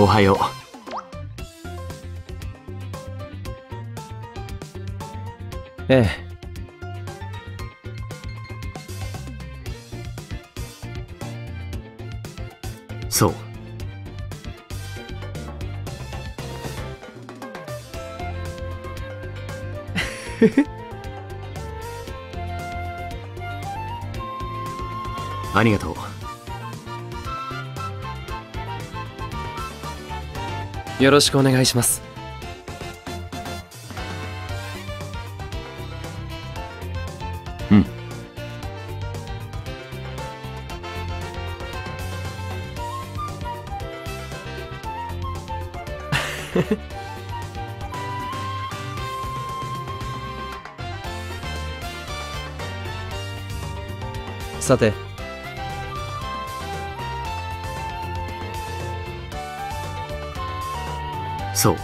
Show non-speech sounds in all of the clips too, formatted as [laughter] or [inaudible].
おはよう。ええ。そう。[laughs] ありがとうよろしくお願いします。うん。[laughs] さてそう。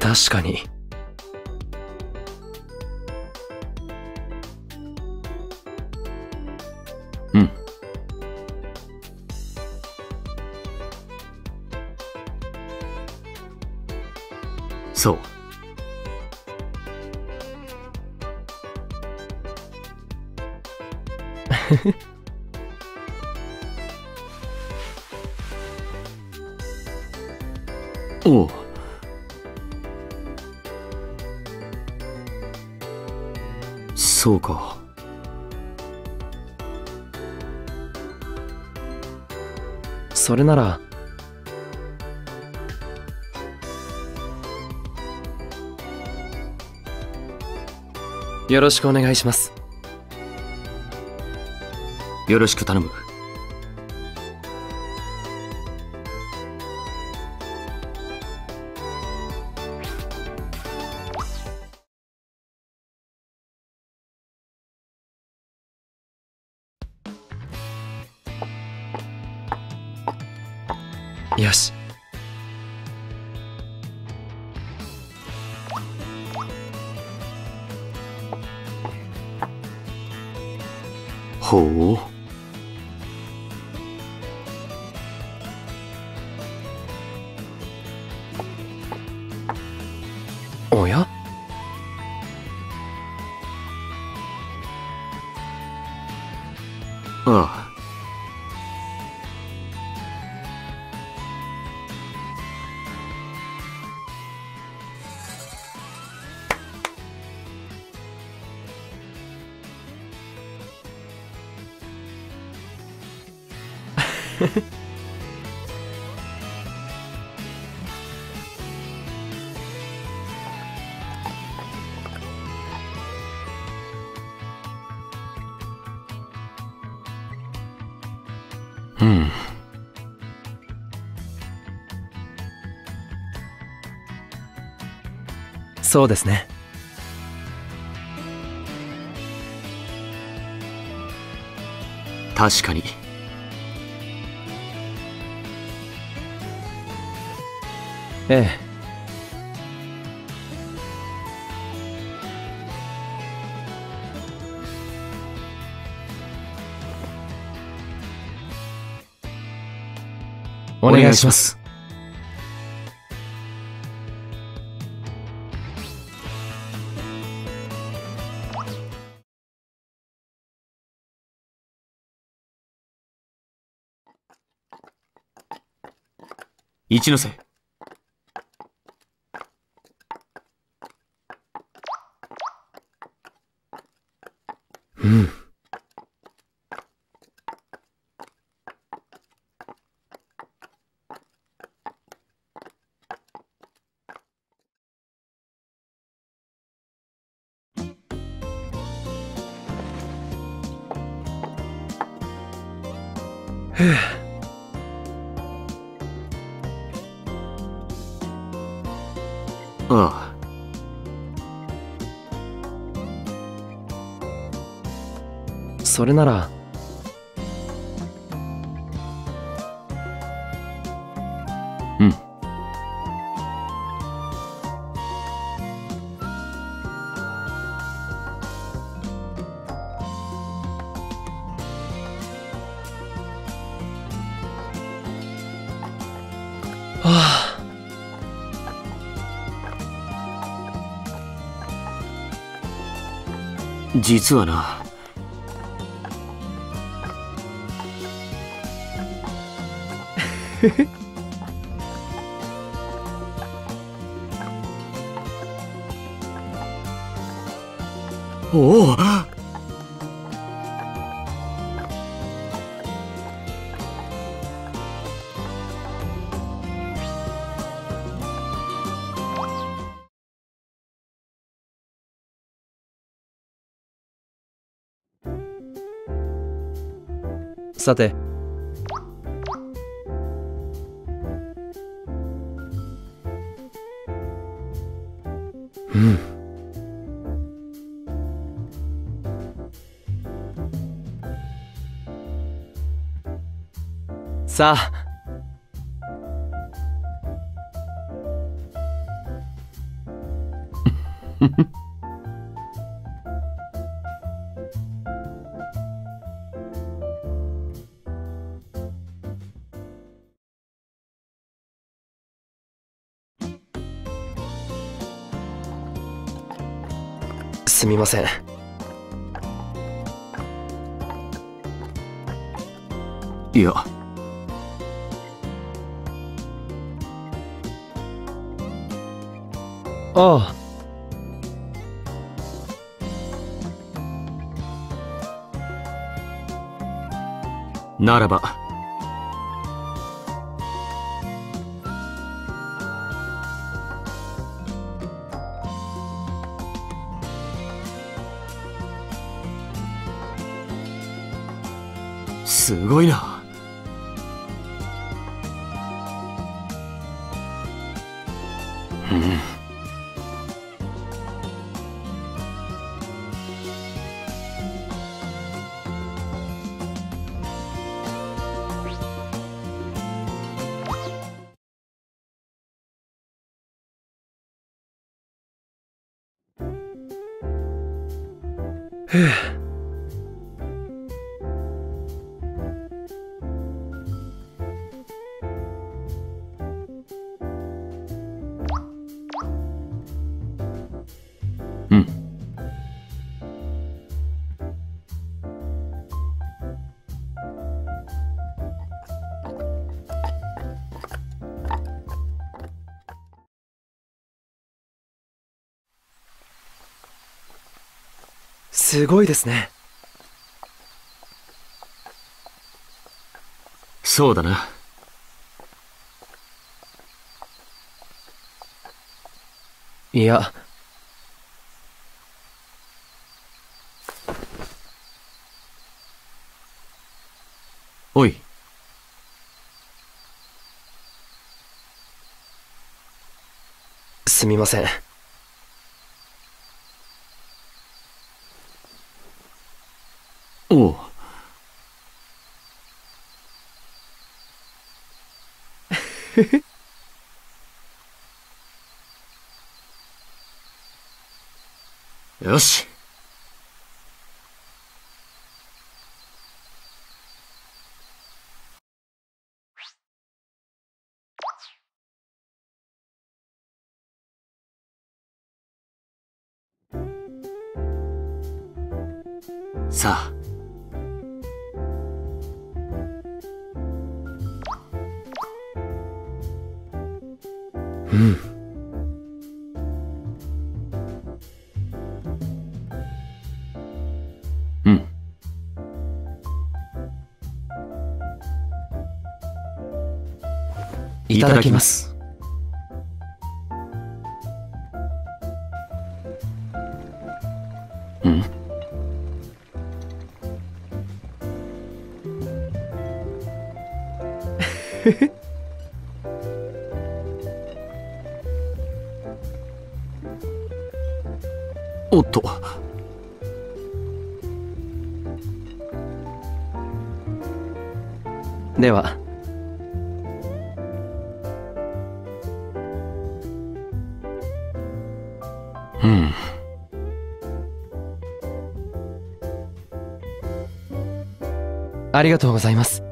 確かに。そう。おう。そうか。それならよろしくお願いします。よろしく頼む。よしほうおや？ああ。うん。そうですね。確かに。ええお願いします。一ノ瀬。[sighs] ああ。それなら。実はな。[laughs] おおさて。うん。さあすみません。いや。ああ。ならばすごいな。うん。うすごいですね。そうだな。いや。おい。すみませんおう。[laughs] よし。さあうん。うんいただきます。うん。おっとでは。ありがとうございます。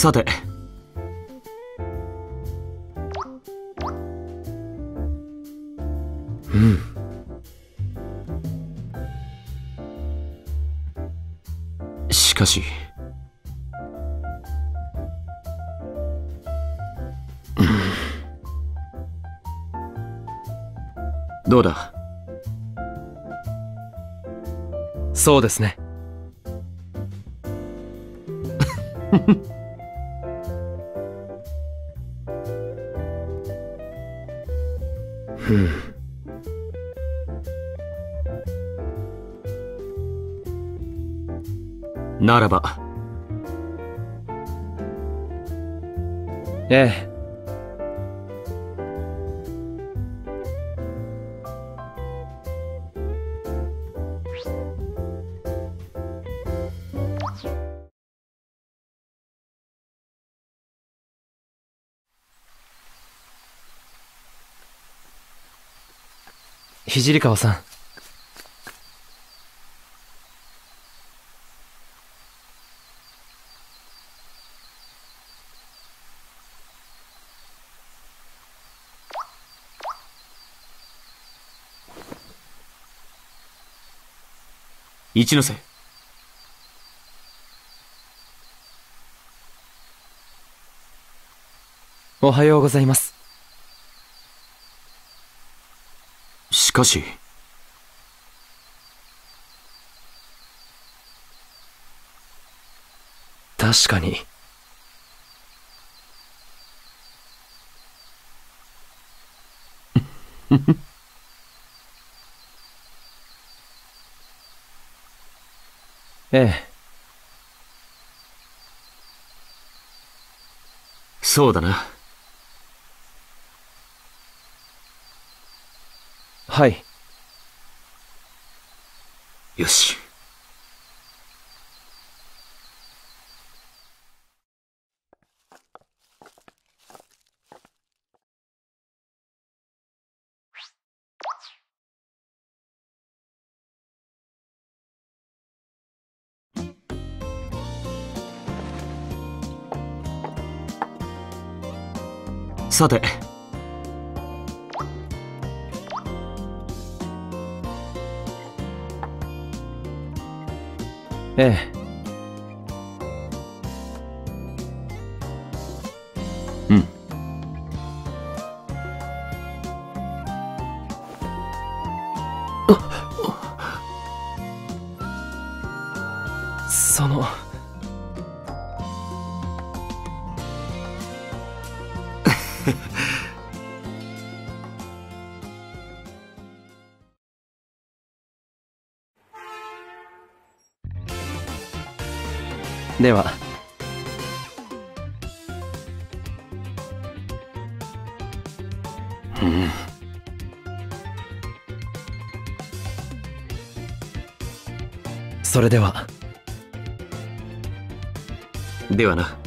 さて、うん。しかし、どうだ？そうですね [laughs] うん。ならば、ええ。聖川さん一ノ瀬。おはようございますしかし、確かに。[laughs] ええ。そうだな。はいよし。さて、ええ。うん。その。では。それでは。ではな。